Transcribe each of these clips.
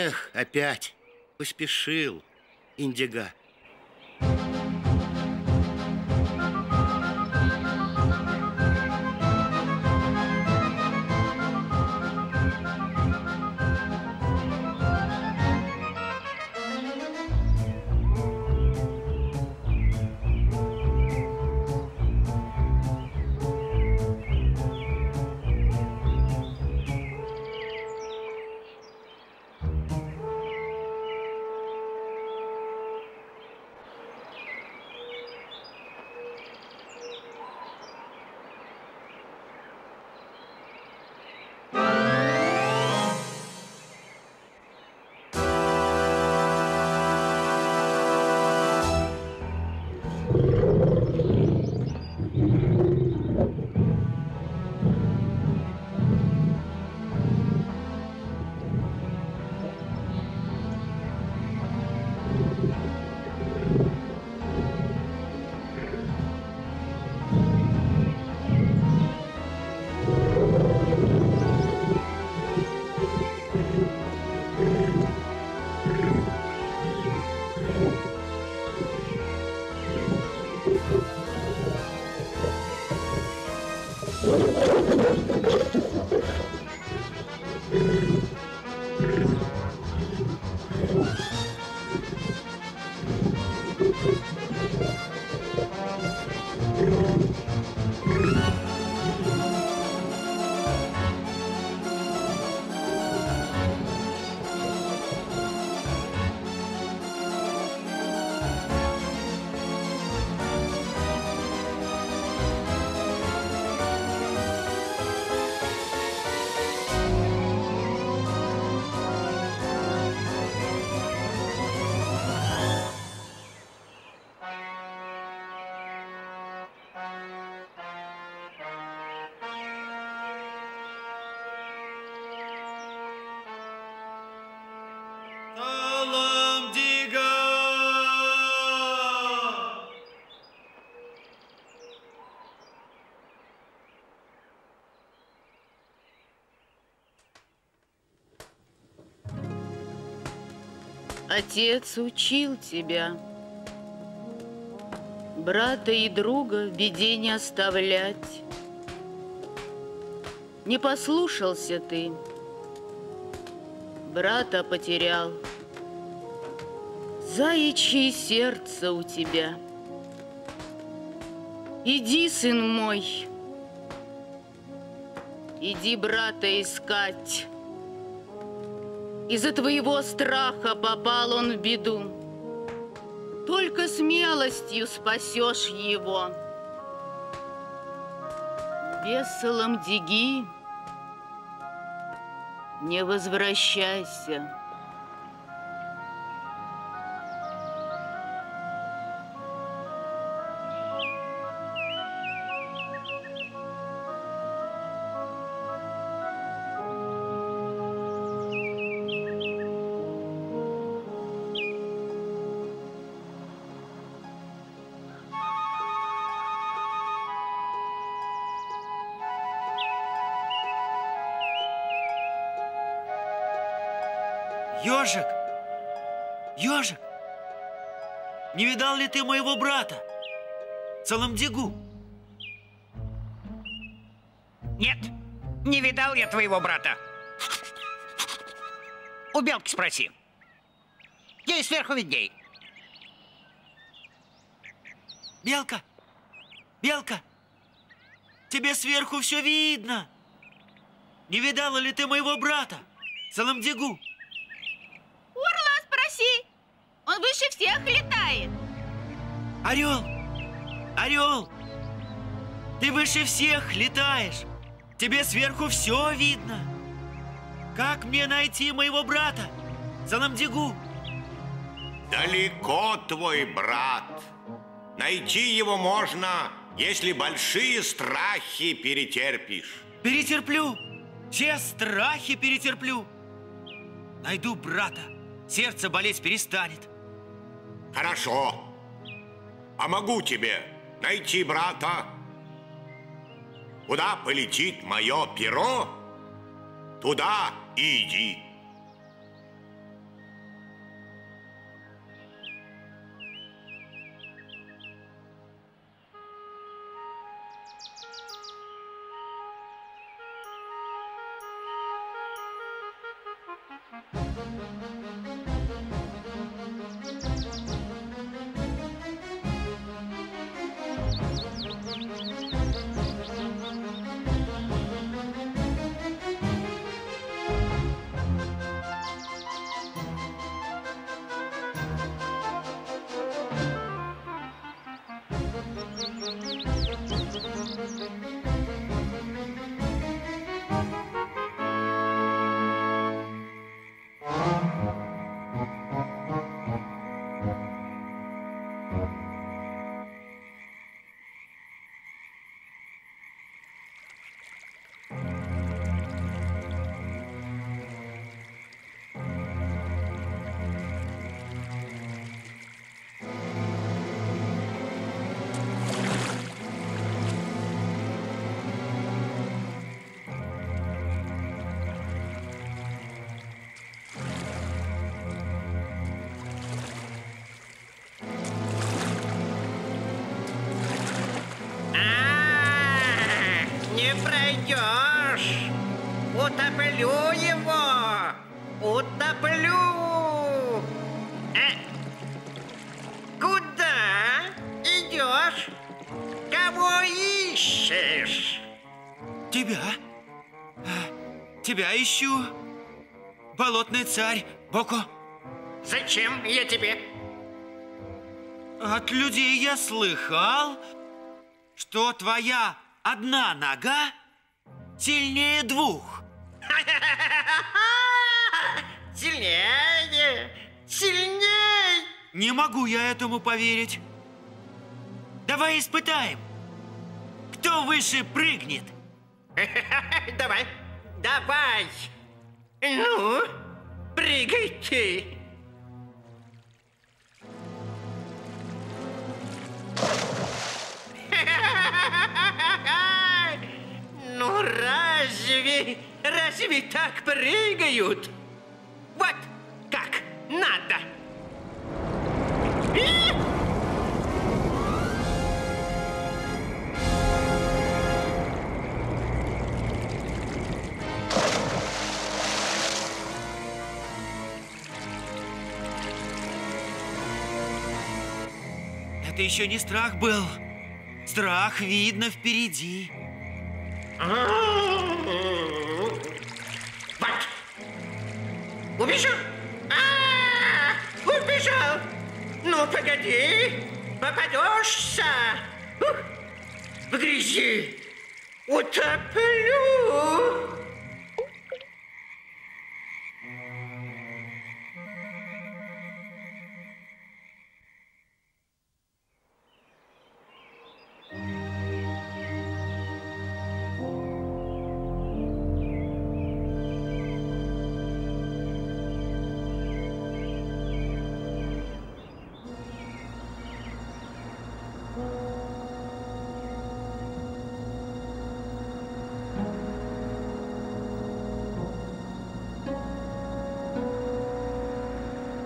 Эх, опять поспешил Индига. Отец учил тебя. Брата и друга в беде не оставлять. Не послушался ты, брата потерял. Заячье сердце у тебя. Иди, сын мой, иди брата искать. Из-за твоего страха попал он в беду. Только смелостью спасешь его. Без Саламдиги не возвращайся. Ежик! Ежик! Не видал ли ты моего брата? Саламдигу? Нет, не видал я твоего брата. У Белки спроси. Ей сверху видней. Белка! Белка! Тебе сверху все видно. Не видала ли ты моего брата? Саламдигу? Орла спроси. Он выше всех летает. Орел! Орел! Ты выше всех летаешь. Тебе сверху все видно. Как мне найти моего брата? Саламдигу? Далеко твой брат. Найти его можно, если большие страхи перетерпишь. Перетерплю. Все страхи перетерплю. Найду брата. Сердце болеть перестанет. Хорошо. Помогу тебе найти брата. Куда полетит мое перо, туда и иди. Утоплю его! Утоплю! Э, Куда идешь? Кого ищешь? Тебя? А, Тебя ищу. Болотный царь, Боко. Зачем я тебе? От людей я слыхал, что твоя одна нога сильнее двух. Сильнее! Сильнее! Не могу я этому поверить. Давай испытаем. Кто выше прыгнет? Давай, давай! Ну, прыгайте! Ну разве, разве так прыгают? Вот как надо! Это еще не страх был. Страх видно впереди. Вот. Убежал? А, убежал. Ну, погоди. Попадешься. Ух, В грязи. Утоплю.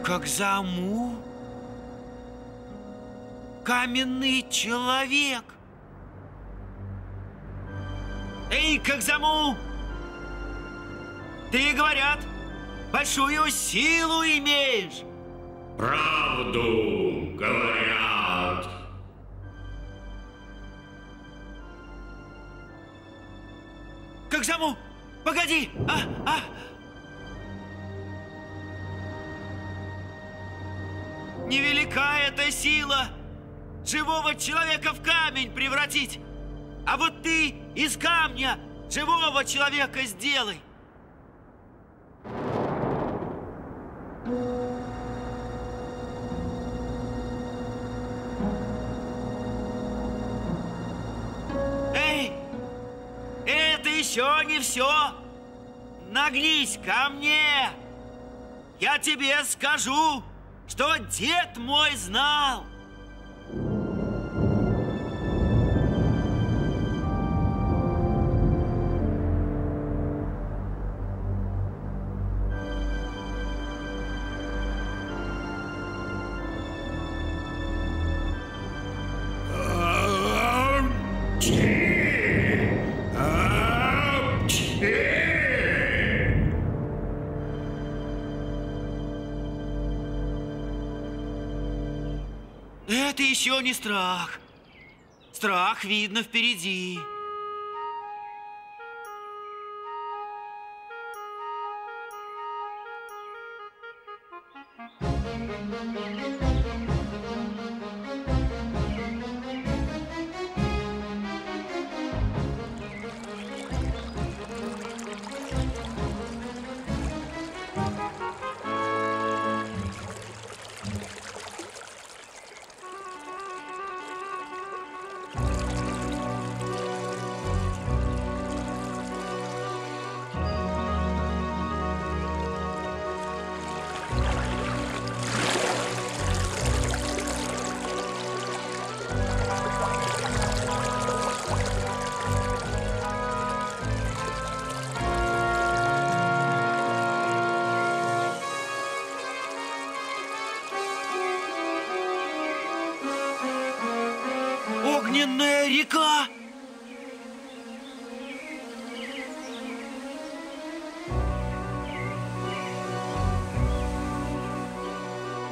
Как заму. Каменный человек. Эй, как заму! Ты, говорят, большую силу имеешь. Правду говорят. Как заму! Погоди! А, а! Невелика эта сила живого человека в камень превратить. А вот ты из камня живого человека сделай. Эй, это еще не все. Нагнись ко мне. Я тебе скажу, что дед мой знал. Еще не страх. Страх видно впереди.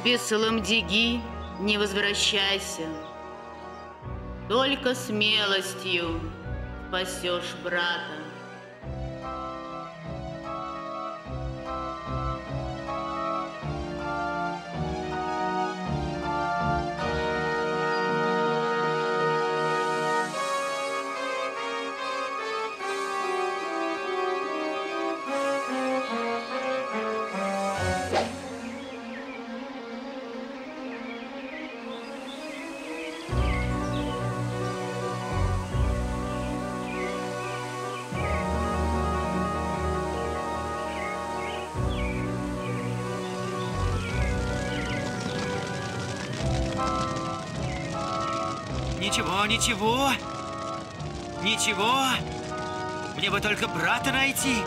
Без Саламдиги не возвращайся. Только смелостью спасешь брата. Ничего, ничего. Мне бы только брата найти.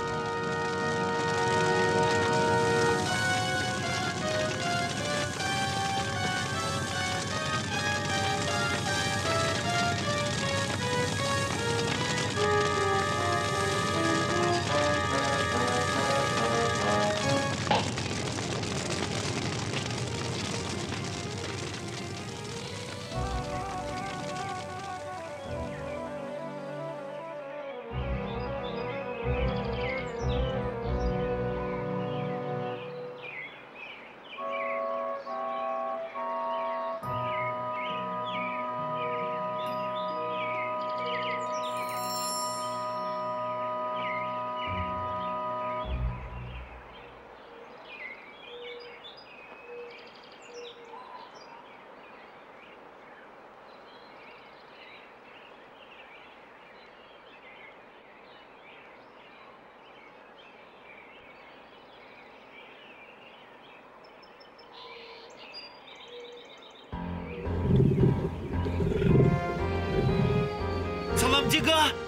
鸡哥。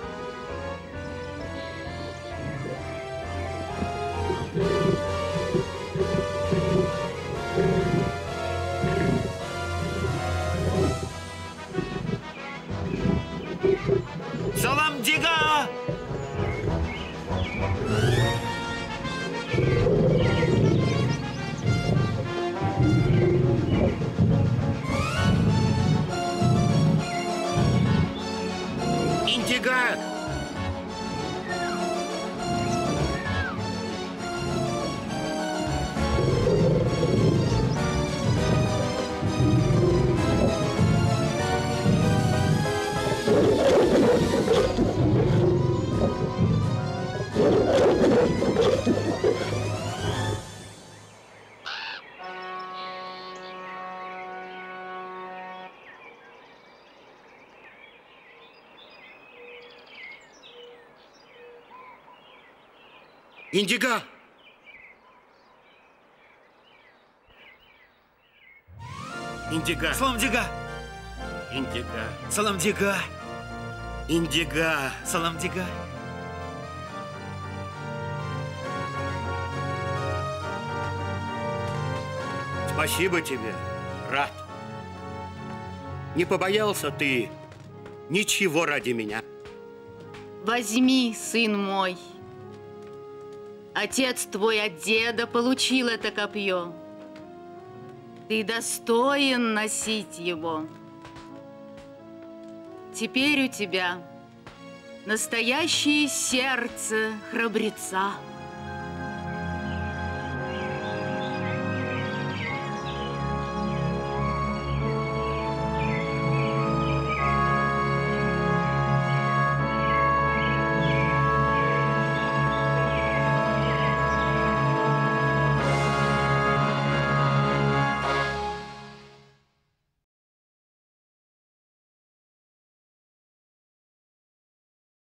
Индига! Индига! Саламдига! Индига! Саламдига! Индига! Саламдига! Спасибо тебе, брат. Не побоялся ты ничего ради меня. Возьми, сын мой. Отец твой от деда получил это копье. Ты достоин носить его. Теперь у тебя настоящее сердце храбреца.